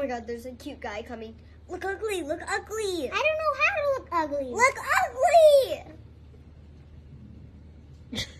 Oh my god, there's a cute guy coming. Look ugly, look ugly. I don't know how to look ugly. Look ugly!